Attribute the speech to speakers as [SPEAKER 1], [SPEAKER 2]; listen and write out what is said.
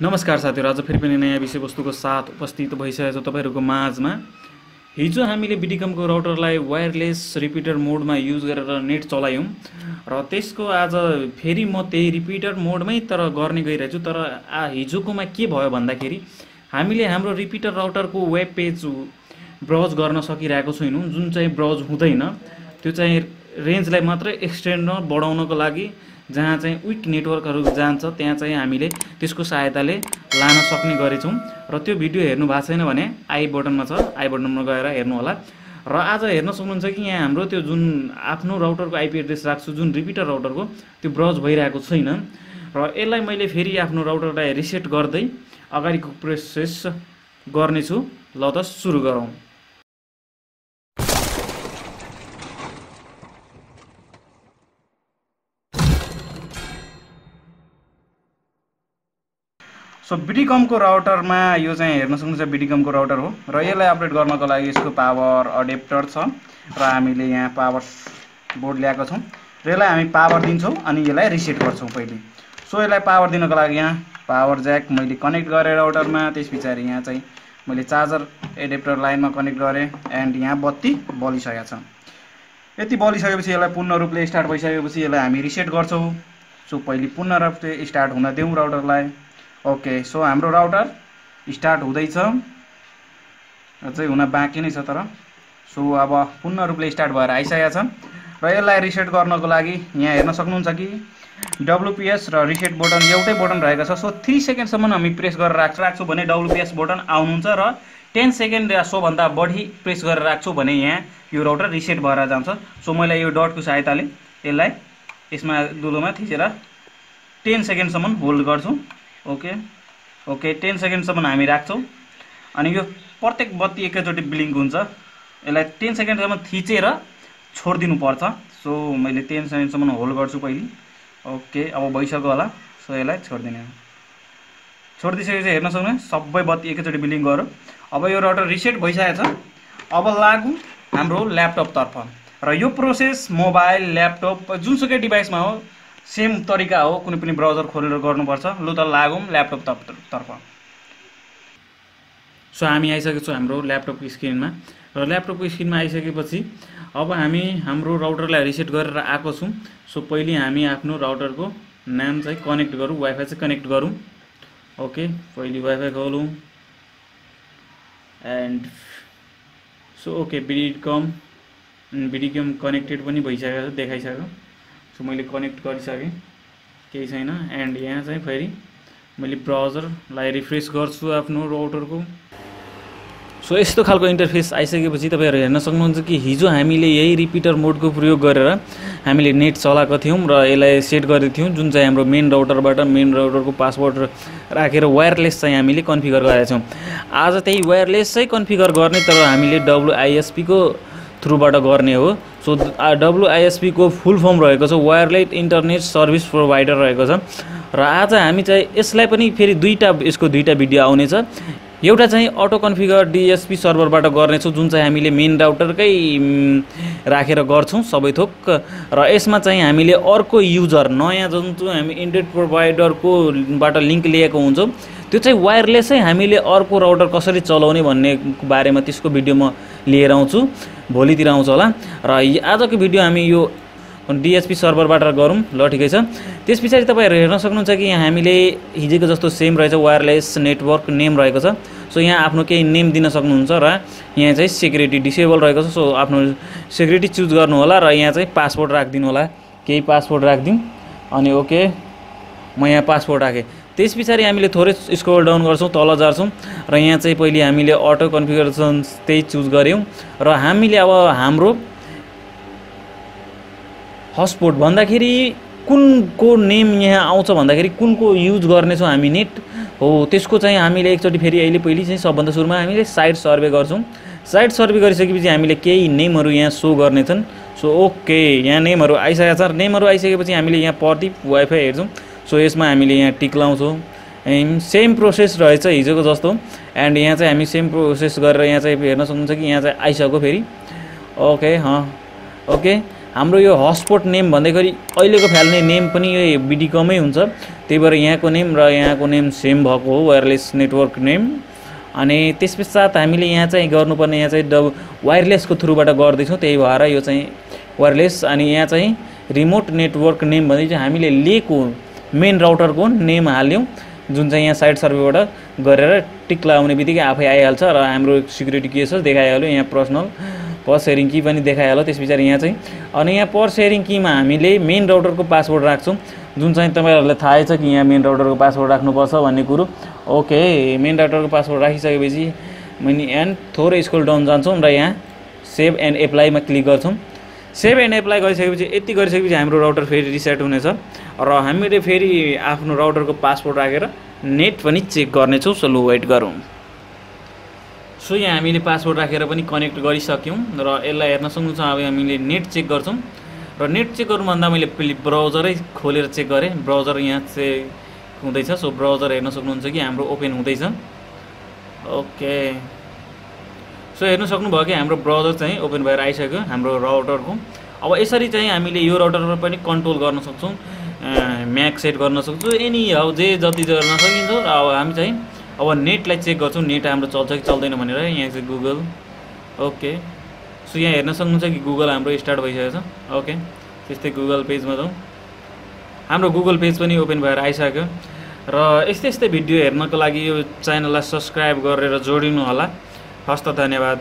[SPEAKER 1] नमस्कार साथीहरू आज फेरि पनि नयाँ विषयवस्तुको साथ उपस्थित भइसकेको छ तपाईँहरूको माझमा। हिजो हामीले बिडिकमको राउटरलाई वायरलेस रिपिटर मोडमा युज गरेर नेट चलायौँ र त्यसको आज फेरि म त्यही रिपिटर मोडमै तर गर्ने गइरहेको छु तर आ हिजोकोमा के भयो भन्दाखेरि हामीले हाम्रो रिपिटर राउटरको वेब पेज ब्राउज गर्न सकिरहेको छैनौँ। जुन चाहिँ ब्राउज हुँदैन त्यो चाहिँ रेन्जलाई मात्रै एक्सटेन्ड बढाउनको लागि जहाँ चाहिँ विक नेटवर्कहरू जान्छ त्यहाँ चाहिँ हामीले त्यसको सहायताले लान सक्ने गरेछौँ। र त्यो भिडियो हेर्नु भएको छैन भने आई बटनमा छ आई बटनमा गएर हेर्नु होला। र आज हेर्न सक्नुहुन्छ कि यहाँ हाम्रो त्यो जुन आफ्नो राउटरको आइपी एड्रेस राख्छु जुन रिपिटर राउटरको त्यो ब्राउज भइरहेको छैन। र यसलाई मैले फेरि आफ्नो राउटरलाई रिसेट गर्दै अगाडिको प्रोसेस गर्नेछु। ल त सुरु गरौँ। सो बिडिकमको राउटरमा यो चाहिँ हेर्न सक्नुहुन्छ बिडिकमको राउटर हो र यसलाई अपडेट गर्नको लागि यसको पावर अडेप्टर छ र हामीले यहाँ पावर बोर्ड ल्याएको छौँ र यसलाई हामी पावर दिन्छौँ अनि यसलाई रिसेट गर्छौँ पहिले। सो यसलाई पावर दिनको लागि यहाँ पावर ज्याक मैले कनेक्ट गरेँ राउटरमा त्यस पछाडि यहाँ चाहिँ मैले चार्जर एडेप्टर लाइनमा कनेक्ट गरेँ एन्ड यहाँ बत्ती बलिसकेको छ। यति बलिसकेपछि यसलाई पूर्ण रूपले स्टार्ट भइसकेपछि यसलाई हामी रिसेट गर्छौँ। सो पहिले पूर्ण रूपले स्टार्ट हुन दिउँ राउटरलाई ओके सो हाम्रो राउटर स्टार्ट हुँदैछ। अझै हुन बाँकी नै छ तर। सो अब पूर्ण रूपले स्टार्ट भएर आइसकेको छ र यसलाई रिसेट गर्नको लागि यहाँ हेर्न सक्नुहुन्छ कि डब्लुपिएस र रिसेट बटन एउटै बटन रहेको छ। सो थ्री सेकेन्डसम्म हामी प्रेस गरेर राख्छ राख्छु भने डब्लुपिएस बटन आउनुहुन्छ र टेन सेकेन्ड या सोभन्दा बढी प्रेस गरेर राख्छु भने यहाँ यो राउटर रिसेट भएर जान्छ। सो मैले यो डटको सहायताले यसलाई यसमा दुलोमा थिचेर टेन सेकेन्डसम्म होल्ड गर्छु। ओके? ओके टेन सेकेन्डसम्म हामी राख्छौँ। अनि यो प्रत्येक बत्ती एकैचोटि ब्लिङ्क हुन्छ। यसलाई टेन सेकेन्डसम्म थिचेर छोडिदिनु पर्छ। सो मैले टेन सेकेन्डसम्म होल्ड गर्छु पहिले। ओके अब भइसक्यो होला। सो यसलाई छोडिदिने छोडिदिइसकेपछि हेर्न सक्नु सबै बत्ती एकैचोटि बिलिङ गऱ्यो। अब यो राउटर रिसेट भइसकेको छ। अब लागु हाम्रो ल्यापटपतर्फ। र यो प्रोसेस मोबाइल ल्यापटप जुनसुकै डिभाइसमा हो सेम तरिका हो कुनै पनि ब्राउजर खोलेर गर्नुपर्छ। लु त लागौँ ल्यापटप तर्फ। सो हामी आइसकेको छौँ हाम्रो ल्यापटपको स्क्रिनमा। र ल्यापटपको स्क्रिनमा आइसकेपछि अब हामी हाम्रो राउटरलाई रिसेट गरेर आएको छौँ। सो पहिले हामी आफ्नो राउटरको नाम चाहिँ कनेक्ट गरौँ वाइफाई चाहिँ कनेक्ट गरौँ। ओके पहिले वाइफाई खोलौँ। एन्ड सो ओके बिडिकम बिडिकम कनेक्टेड पनि भइसकेको छ देखाइसक्यो। सो मैले कनेक्ट गरिसकेँ। केही छैन। एन्ड यहाँ चाहिँ फेरि मैले ब्राउजरलाई रिफ्रेस गर्छु आफ्नो राउटरको सो यस्तो खालको इन्टरफेस आइसकेपछि तपाईँहरू हेर्न सक्नुहुन्छ कि हिजो हामीले यही रिपिटर मोडको प्रयोग गरेर हामीले नेट चलाएको थियौँ र यसलाई सेट गरेको थियौँ जुन चाहिँ हाम्रो मेन राउटरबाट मेन राउटरको पासवर्ड राखेर वायरलेस चाहिँ हामीले कन्फिगर गरेका छौँ आज त्यही वायरलेस चाहिँ कन्फिगर गर्ने तर हामीले डब्लुआइएसपीको थ्रुबाट गर्ने हो। सो डब्लुआइएसपीको फुल फर्म रहेको छ वायरलेस इन्टरनेट सर्भिस प्रोभाइडर रहेको छ। र आज हामी चाहिँ यसलाई पनि फेरि दुईवटा यसको दुईवटा भिडियो आउनेछ एउटा चाहिँ अटो कन्फिगर डिएसपी सर्भरबाट गर्नेछौँ जुन चाहिँ हामीले मेन राउटरकै राखेर गर्छौँ सबै थोक। र यसमा चाहिँ हामीले अर्को युजर नयाँ जुन चाहिँ हामी इन्टरनेट प्रोभाइडरकोबाट लिङ्क लिएको हुन्छौँ त्यो चाहिँ वायरलेसै हामीले अर्को राउटर कसरी चलाउने भन्ने बारेमा त्यसको भिडियो म लिएर आउँछु। भोलितिर आउँछ होला। र आजको भिडियो हामी यो डिएसपी सर्भरबाट गरौँ। ल ठिकै छ। त्यस पछाडि तपाईँहरू हेर्न सक्नुहुन्छ कि यहाँ हामीले हिजोको जस्तो सेम रहेछ वायरलेस नेटवर्क नेम रहेको छ। सो यहाँ आफ्नो केही नेम दिन सक्नुहुन्छ र यहाँ चाहिँ सेक्युरिटी डिसेबल रहेको छ। सो आफ्नो सेक्युरिटी चुज गर्नु होला र यहाँ चाहिँ पासपोर्ट राखिदिनु होला। केही पासपोर्ट राखिदिउँ। अनि ओके म यहाँ पासपोर्ट राखेँ। त्यस पछाडि हामीले थोरै स्क्रोल डाउन गर्छौँ तल झर्छौँ र यहाँ चाहिँ पहिले हामीले अटो कन्फिगरेसन त्यही चुज गऱ्यौँ र हामीले अब हाम्रो हटस्पोट भन्दाखेरि कुनको नेम यहाँ आउँछ भन्दाखेरि कुनको युज गर्नेछौँ हामी नेट हो त्यसको चाहिँ हामीले एकचोटि फेरि अहिले पहिले चाहिँ सबभन्दा सुरुमा हामीले साइट सर्वे गर्छौँ। साइट सर्वे गरिसकेपछि हामीले केही नेमहरू यहाँ सो गर्नेछन्। सो ओके यहाँ नेमहरू आइसकेको छ। नेमहरू आइसकेपछि हामीले यहाँ प्रदीप वाइफाई हेर्छौँ। सो यसमा हामीले यहाँ टिक लाउँछौँ सेम प्रोसेस रहेछ हिजोको जस्तो। एन्ड यहाँ चाहिँ हामी सेम प्रोसेस गरेर यहाँ चाहिँ हेर्न सक्नुहुन्छ कि यहाँ चाहिँ आइसक्यो फेरि। ओके हँ। ओके हाम्रो यो हटस्पट नेम भन्दाखेरि अहिलेको फाल्ने नेम पनि यो बिडिकमै हुन्छ। त्यही भएर यहाँको नेम र यहाँको नेम सेम भएको हो वायरलेस नेटवर्क नेम अनि त्यस पश्चात हामीले यहाँ चाहिँ गर्नुपर्ने यहाँ चाहिँ डब वायरलेसको थ्रुबाट गर्दैछौँ। त्यही भएर यो चाहिँ वायरलेस अनि यहाँ चाहिँ रिमोट नेटवर्क नेम भन्दै चाहिँ हामीले लिएको मेन राउटरको नेम हाल्यौँ जुन चाहिँ यहाँ साइड सर्भेबाट गरेर टिक लगाउने बित्तिकै आफै आइहाल्छ र हाम्रो सिक्युरिटी के छ देखाइहाल्यो यहाँ पर्सनल पर सेयरिङ की पनि देखाइहाल्यो त्यस पछाडि यहाँ चाहिँ। अनि यहाँ पर सेयरिङ कीमा हामीले मेन राउटरको पासवर्ड राख्छौँ। जुन चाहिँ तपाईँहरूलाई थाहै छ कि यहाँ मेन राउटरको पासवर्ड राख्नुपर्छ भन्ने कुरो। ओके मेन राउटरको पासवर्ड राखिसकेपछि मैले एन्ड थोरै स्कुल डाउन जान्छौँ र यहाँ सेभ एन्ड एप्लाईमा क्लिक गर्छौँ। सेभ एन्ड एप्लाई गरिसकेपछि यति गरिसकेपछि हाम्रो राउटर फेरि रिसेट हुनेछ। र हामीले फेरि आफ्नो राउटरको पासवर्ड राखेर नेट पनि चेक गर्नेछौँ सो लु वेट गरौँ। सो यहाँ हामीले पासवर्ड राखेर पनि कनेक्ट गरिसक्यौँ र यसलाई हेर्न सक्नुहुन्छ अब हामीले नेट चेक गर्छौँ। र नेट चेक गर्नुभन्दा मैले ब्राउजरै खोलेर चेक गरेँ। ब्राउजर यहाँ चेक हुँदैछ सो ब्राउजर हेर्न सक्नुहुन्छ कि हाम्रो ओपन हुँदैछ। ओके। सो हेर्नु सक्नुभयो कि हाम्रो ब्राउजर चाहिँ ओपन भएर आइसक्यो हाम्रो राउटरको। अब यसरी चाहिँ हामीले यो राउटरमा पनि कन्ट्रोल गर्न सक्छौँ। म्याक सेट गर्न सक्छौँ। एनी अब जे जति गर्न सकिन्छ र अब हामी चाहिँ अब नेटलाई चेक गर्छौँ। नेट हाम्रो चल्छ कि चल्दैन भनेर यहाँ चाहिँ गुगल ओके। सो यहाँ हेर्न सक्नुहुन्छ कि गुगल हाम्रो स्टार्ट भइसकेको छ। ओके। त्यस्तै गुगल पेजमा जाउँ। हाम्रो गुगल पेज पनि ओपन भएर आइसक्यो। र यस्तै यस्तै भिडियो हेर्नको लागि यो च्यानललाई सब्सक्राइब गरेर जोडिनु होला। हस्त धन्यवाद।